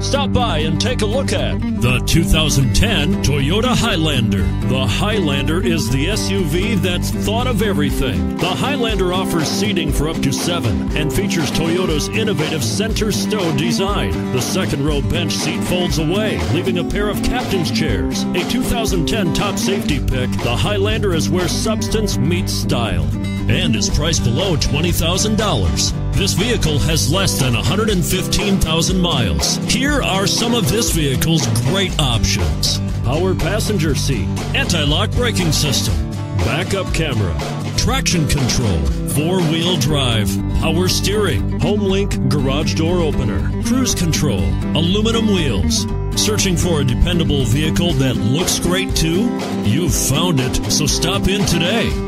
Stop by and take a look at the 2010 Toyota Highlander. The Highlander is the SUV that's thought of everything. The Highlander offers seating for up to seven and features Toyota's innovative center stow design. The second row bench seat folds away, leaving a pair of captain's chairs. A 2010 top safety pick, the Highlander is where substance meets style and is priced below $20,000. This vehicle has less than 115,000 miles. Here are some of this vehicle's great options power passenger seat, anti lock braking system, backup camera, traction control, four wheel drive, power steering, home link garage door opener, cruise control, aluminum wheels. Searching for a dependable vehicle that looks great too? You've found it, so stop in today.